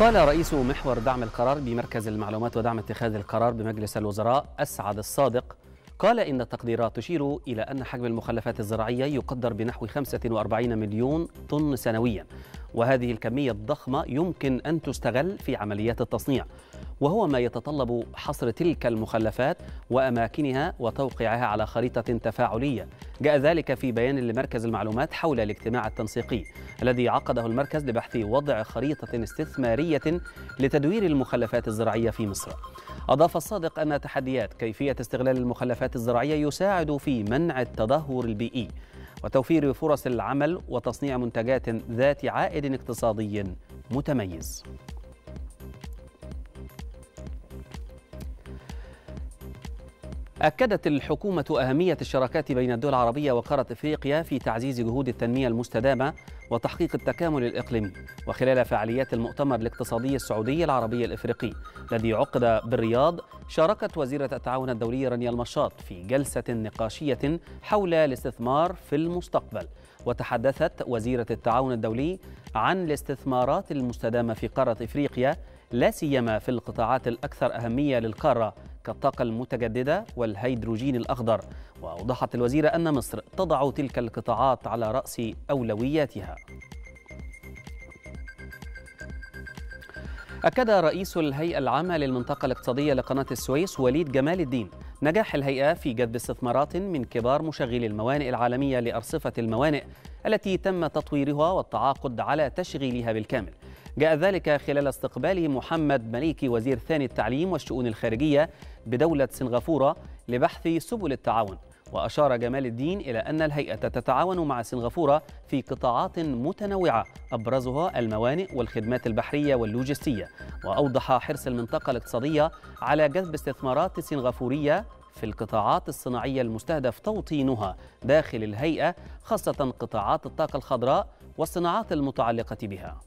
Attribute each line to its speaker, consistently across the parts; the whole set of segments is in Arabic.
Speaker 1: قال رئيس محور دعم القرار بمركز المعلومات ودعم اتخاذ القرار بمجلس الوزراء أسعد الصادق. قال إن التقديرات تشير إلى أن حجم المخلفات الزراعية يقدر بنحو 45 مليون طن سنويا وهذه الكمية الضخمة يمكن أن تستغل في عمليات التصنيع. وهو ما يتطلب حصر تلك المخلفات وأماكنها وتوقيعها على خريطة تفاعلية. جاء ذلك في بيان لمركز المعلومات حول الاجتماع التنسيقي الذي عقده المركز لبحث وضع خريطة استثمارية لتدوير المخلفات الزراعية في مصر. أضاف الصادق أن تحديات كيفية استغلال المخلفات الزراعية يساعد في منع التدهور البيئي وتوفير فرص العمل وتصنيع منتجات ذات عائد اقتصادي متميز. أكدت الحكومة أهمية الشراكات بين الدول العربية وقارة إفريقيا في تعزيز جهود التنمية المستدامة وتحقيق التكامل الإقليمي وخلال فعاليات المؤتمر الاقتصادي السعودي العربي الإفريقي الذي عقد بالرياض شاركت وزيرة التعاون الدولي رانيا المشاط في جلسة نقاشية حول الاستثمار في المستقبل وتحدثت وزيرة التعاون الدولي عن الاستثمارات المستدامة في قارة إفريقيا لا سيما في القطاعات الأكثر أهمية للقارة كالطاقة المتجددة والهيدروجين الأخضر. وأوضحت الوزيرة أن مصر تضع تلك القطاعات على رأس أولوياتها. أكد رئيس الهيئة العامة للمنطقة الاقتصادية لقناة السويس وليد جمال الدين نجاح الهيئة في جذب استثمارات من كبار مشغلي الموانئ العالمية لأرصفة الموانئ التي تم تطويرها والتعاقد على تشغيلها بالكامل. جاء ذلك خلال استقبال محمد مليكي وزير ثاني التعليم والشؤون الخارجية بدولة سنغافورة لبحث سبل التعاون. وأشار جمال الدين إلى أن الهيئة تتعاون مع سنغافورة في قطاعات متنوعة أبرزها الموانئ والخدمات البحرية واللوجستية. وأوضح حرص المنطقة الاقتصادية على جذب استثمارات سنغافورية في القطاعات الصناعية المستهدف توطينها داخل الهيئة خاصة قطاعات الطاقة الخضراء والصناعات المتعلقة بها.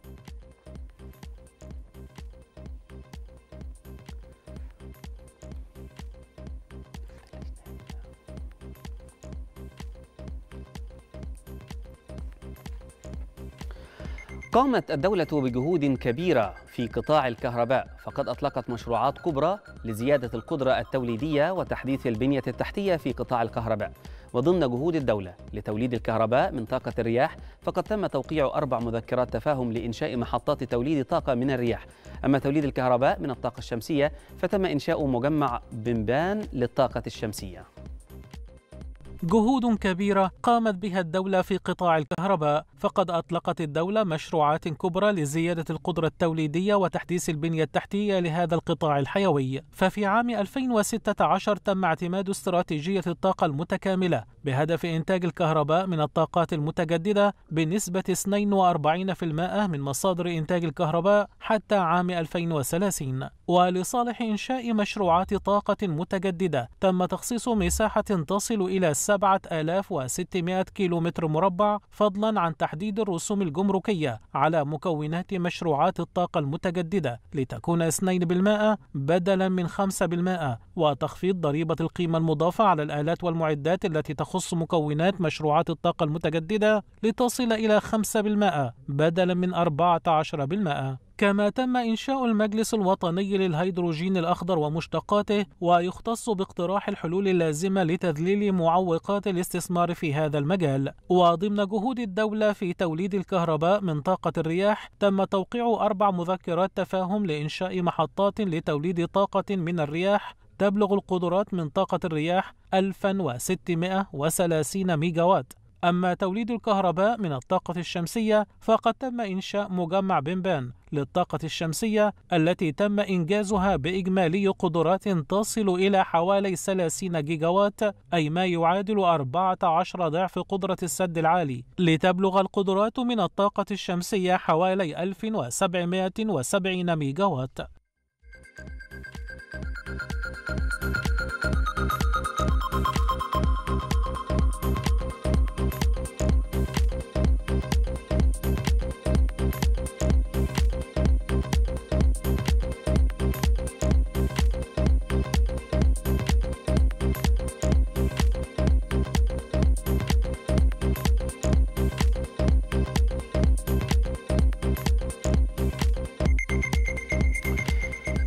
Speaker 1: قامت الدولة بجهود كبيرة في قطاع الكهرباء فقد أطلقت مشروعات كبرى لزيادة القدرة التوليدية وتحديث البنية التحتية في قطاع الكهرباء. وضمن جهود الدولة لتوليد الكهرباء من طاقة الرياح فقد تم توقيع أربع مذكرات تفاهم لإنشاء محطات توليد طاقة من الرياح. أما توليد الكهرباء من الطاقة الشمسية فتم إنشاء مجمع بنبان للطاقة الشمسية.
Speaker 2: جهود كبيرة قامت بها الدولة في قطاع الكهرباء فقد أطلقت الدولة مشروعات كبرى لزيادة القدرة التوليدية وتحديث البنية التحتية لهذا القطاع الحيوي. ففي عام 2016 تم اعتماد استراتيجية الطاقة المتكاملة بهدف إنتاج الكهرباء من الطاقات المتجددة بنسبة 42% من مصادر إنتاج الكهرباء حتى عام 2030 ولصالح إنشاء مشروعات طاقة متجددة تم تخصيص مساحة تصل إلى 7600 كيلومتر مربع فضلا عن تحديد الرسوم الجمركية على مكونات مشروعات الطاقة المتجددة لتكون 2% بدلا من 5% وتخفيض ضريبة القيمة المضافة على الآلات والمعدات التي تخص مكونات مشروعات الطاقة المتجددة لتصل إلى 5% بدلا من 14% كما تم إنشاء المجلس الوطني للهيدروجين الأخضر ومشتقاته ويختص باقتراح الحلول اللازمة لتذليل معوقات الاستثمار في هذا المجال. وضمن جهود الدولة في توليد الكهرباء من طاقة الرياح تم توقيع أربع مذكرات تفاهم لإنشاء محطات لتوليد طاقة من الرياح تبلغ القدرات من طاقة الرياح 1630 ميجاوات. أما توليد الكهرباء من الطاقة الشمسية فقد تم إنشاء مجمع بنبان للطاقة الشمسية التي تم إنجازها بإجمالي قدرات تصل إلى حوالي 30 جيجاوات أي ما يعادل 14 ضعف قدرة السد العالي. لتبلغ القدرات من الطاقة الشمسية حوالي 1770 ميجاوات.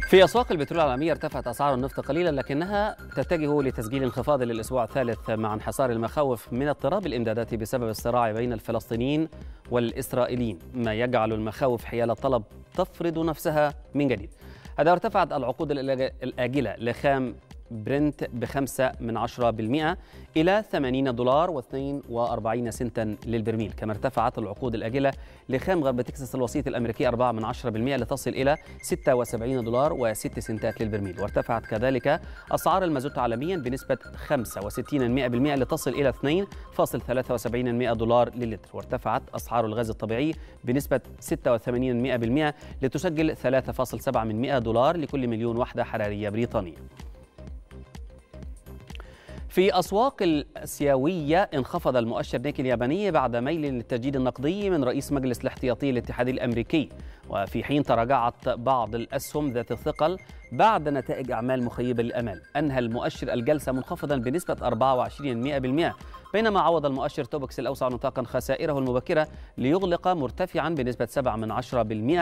Speaker 1: في أسواق البترول العالمية ارتفعت أسعار النفط قليلا لكنها تتجه لتسجيل انخفاض للأسبوع الثالث مع انحسار المخاوف من اضطراب الإمدادات بسبب الصراع بين الفلسطينيين والإسرائيليين ما يجعل المخاوف حيال الطلب تفرض نفسها من جديد. هذا ارتفعت العقود الآجلة لخام برنت بخمسة من عشرة بالمئة إلى 80 دولار و42 سنتا للبرميل. كما ارتفعت العقود الآجلة لخام غرب تكساس الوسيط الأمريكي 4 من عشرة بالمئة لتصل إلى 76 دولار و6 سنتات للبرميل. وارتفعت كذلك أسعار المازوت عالميا بنسبة 65 بالمئة لتصل إلى 2.73 دولار للتر وارتفعت أسعار الغاز الطبيعي بنسبة 86 بالمئة لتسجل 3.7 دولار لكل مليون وحدة حرارية بريطانية. في أسواق الآسيوية انخفض المؤشر نيكي الياباني بعد ميل للتجديد النقدي من رئيس مجلس الاحتياطي الاتحادي الأمريكي. وفي حين تراجعت بعض الأسهم ذات الثقل بعد نتائج أعمال مخيبة للأمال أنهى المؤشر الجلسة منخفضا بنسبة 24% بينما عوض المؤشر توبكس الأوسع نطاقا خسائره المبكرة ليغلق مرتفعا بنسبة 7 من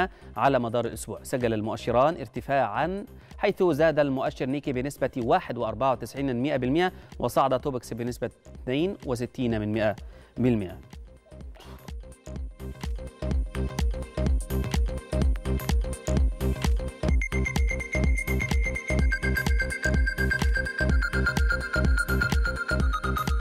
Speaker 1: 10% على مدار الأسبوع. سجل المؤشران ارتفاعا حيث زاد المؤشر نيكي بنسبة 1.94% وصعد توبكس بنسبة 62%